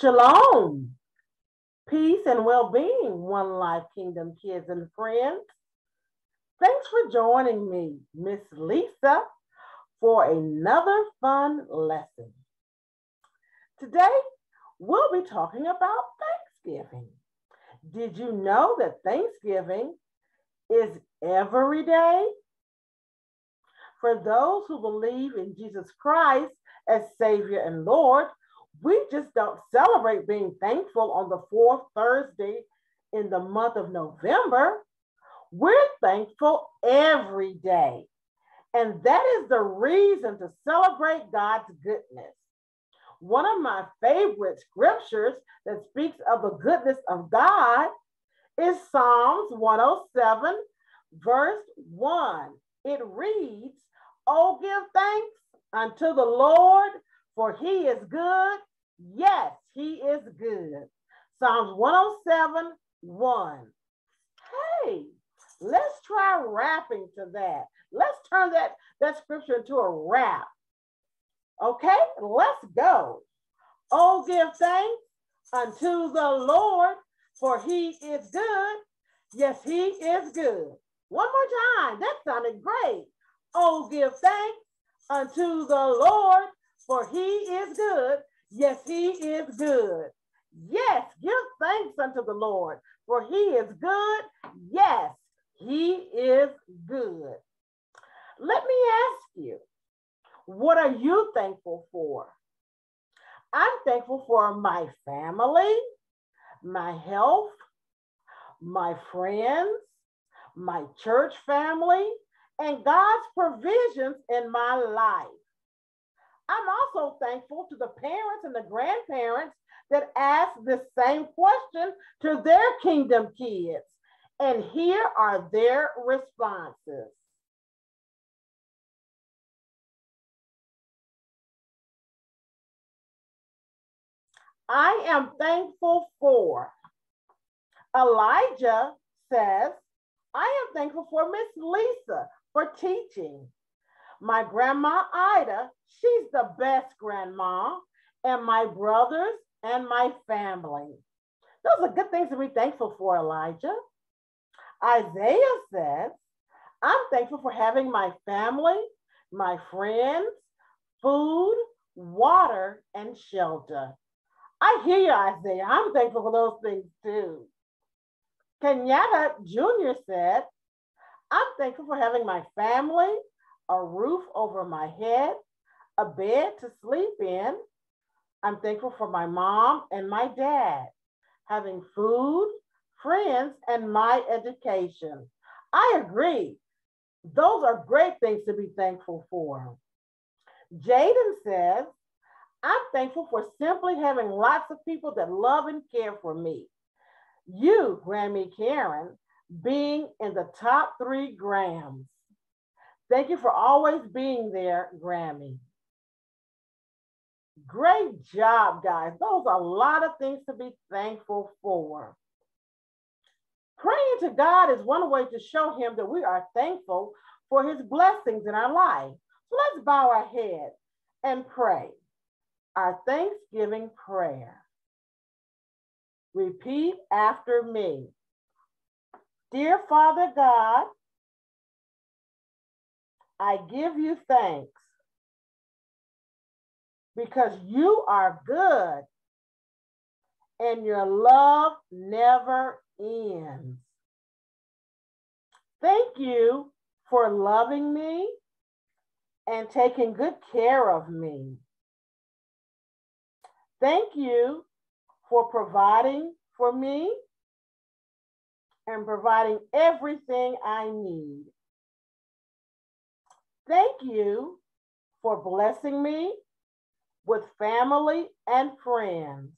Shalom, peace and well being, One Life Kingdom kids and friends. Thanks for joining me, Miss Lisa, for another fun lesson. Today, we'll be talking about Thanksgiving. Did you know that Thanksgiving is every day? For those who believe in Jesus Christ as Savior and Lord, we just don't celebrate being thankful on the fourth Thursday in the month of November. We're thankful every day. And that is the reason to celebrate God's goodness. One of my favorite scriptures that speaks of the goodness of God is Psalms 107, verse 1. It reads, Oh, give thanks unto the Lord, for he is good. Yes, he is good. Psalms 107, 1. Hey, let's try rapping to that. Let's turn that, that scripture into a rap. Okay, let's go. Oh, give thanks unto the Lord, for he is good. Yes, he is good. One more time. That sounded great. Oh, give thanks unto the Lord, for he is good. Yes, he is good. Yes, give thanks unto the Lord, for he is good. Yes, he is good. Let me ask you, what are you thankful for? I'm thankful for my family, my health, my friends, my church family, and God's provisions in my life. I'm also thankful to the parents and the grandparents that ask the same question to their kingdom kids. And here are their responses. I am thankful for. Elijah says, I am thankful for Miss Lisa for teaching. My grandma Ida, she's the best grandma, and my brothers and my family. Those are good things to be thankful for, Elijah. Isaiah says, I'm thankful for having my family, my friends, food, water, and shelter. I hear you, Isaiah. I'm thankful for those things too. Kenyatta Jr. said, I'm thankful for having my family, a roof over my head, a bed to sleep in. I'm thankful for my mom and my dad, having food, friends, and my education. I agree. Those are great things to be thankful for. Jaden says, I'm thankful for simply having lots of people that love and care for me. You, Grammy Karen, being in the top three grams. Thank you for always being there, Grammy. Great job, guys. Those are a lot of things to be thankful for. Praying to God is one way to show Him that we are thankful for His blessings in our life. So let's bow our head and pray our Thanksgiving prayer. Repeat after me. Dear Father God, I give you thanks because you are good and your love never ends. Thank you for loving me and taking good care of me. Thank you for providing for me and providing everything I need. Thank you for blessing me with family and friends.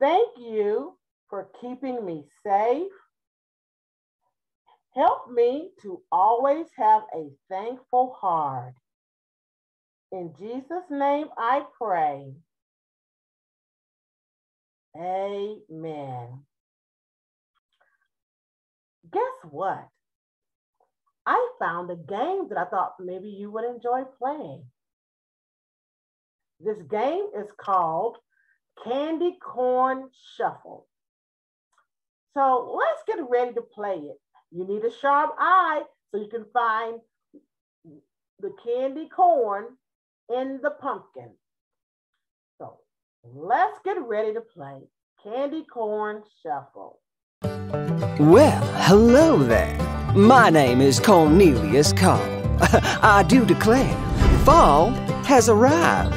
Thank you for keeping me safe. Help me to always have a thankful heart. In Jesus' name I pray. Amen guess what? I found a game that I thought maybe you would enjoy playing. This game is called Candy Corn Shuffle. So let's get ready to play it. You need a sharp eye so you can find the candy corn in the pumpkin. So let's get ready to play Candy Corn Shuffle. Well, hello there. My name is Cornelius Carl. I do declare, fall has arrived.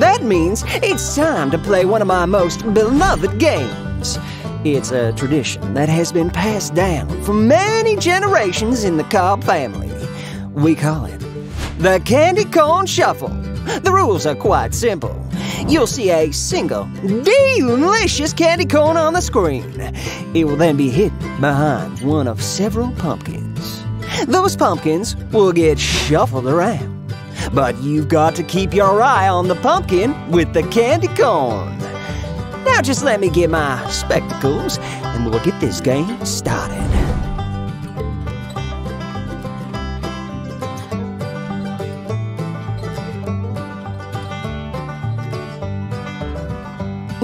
That means it's time to play one of my most beloved games. It's a tradition that has been passed down for many generations in the Cobb family. We call it the Candy Corn Shuffle. The rules are quite simple. You'll see a single, delicious candy corn on the screen. It will then be hidden behind one of several pumpkins. Those pumpkins will get shuffled around. But you've got to keep your eye on the pumpkin with the candy corn. Now just let me get my spectacles and we'll get this game started.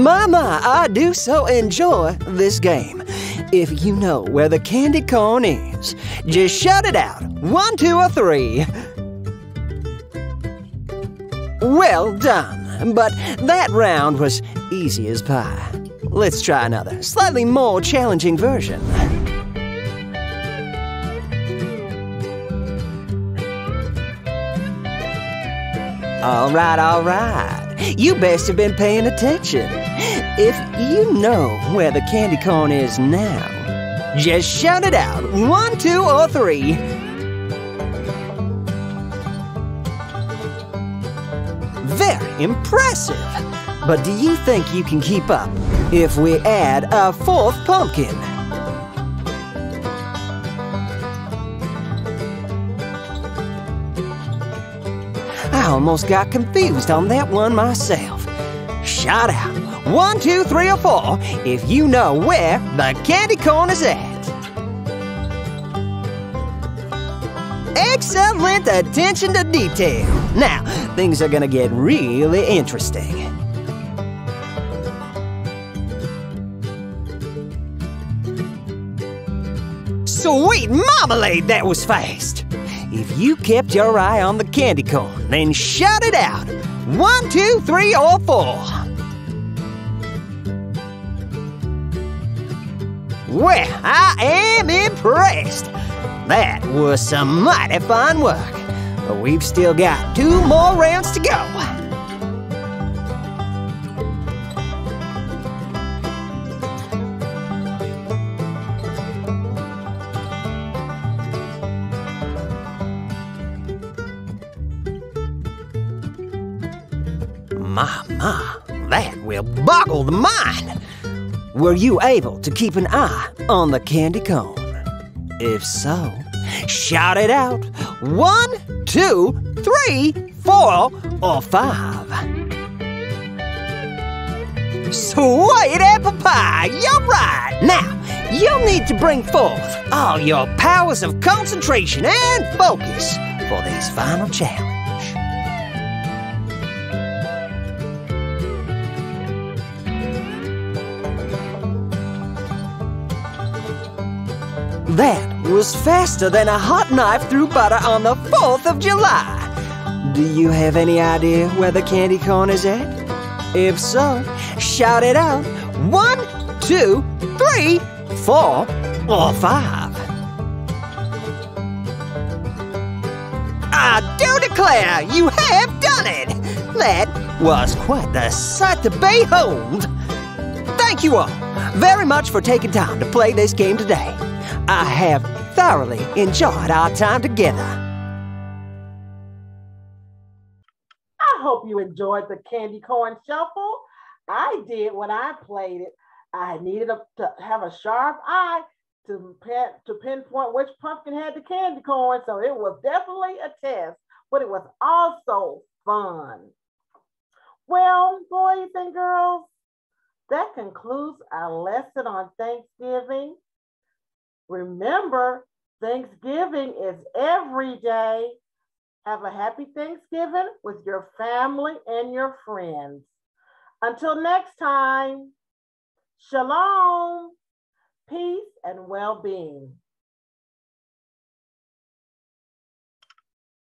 My, my, I do so enjoy this game. If you know where the candy corn is, just shout it out. One, two, or three. Well done, but that round was easy as pie. Let's try another, slightly more challenging version. All right, all right. You best have been paying attention. If you know where the candy corn is now, just shout it out. One, two, or three. Very impressive. But do you think you can keep up if we add a fourth pumpkin? I almost got confused on that one myself. Shout out one, two, three, or four if you know where the candy corn is at. Excellent attention to detail. Now, things are gonna get really interesting. Sweet marmalade, that was fast. If you kept your eye on the candy corn, then shout it out. One, two, three, or four. Well, I am impressed. That was some mighty fine work. But we've still got two more rounds to go. My, my, that will boggle the mind. Were you able to keep an eye on the candy cone? If so, shout it out. One, two, three, four, or five. Sweet apple pie, you're right. Now, you'll need to bring forth all your powers of concentration and focus for this final challenge. That was faster than a hot knife through butter on the 4th of July. Do you have any idea where the candy corn is at? If so, shout it out. One, two, three, four, or five. I do declare you have done it! That was quite the sight to behold! Thank you all very much for taking time to play this game today. I have thoroughly enjoyed our time together. I hope you enjoyed the candy corn shuffle. I did when I played it. I needed a, to have a sharp eye to, pin, to pinpoint which pumpkin had the candy corn. So it was definitely a test, but it was also fun. Well, boys and girls, that concludes our lesson on Thanksgiving. Remember, Thanksgiving is every day. Have a happy Thanksgiving with your family and your friends. Until next time, shalom, peace, and well being.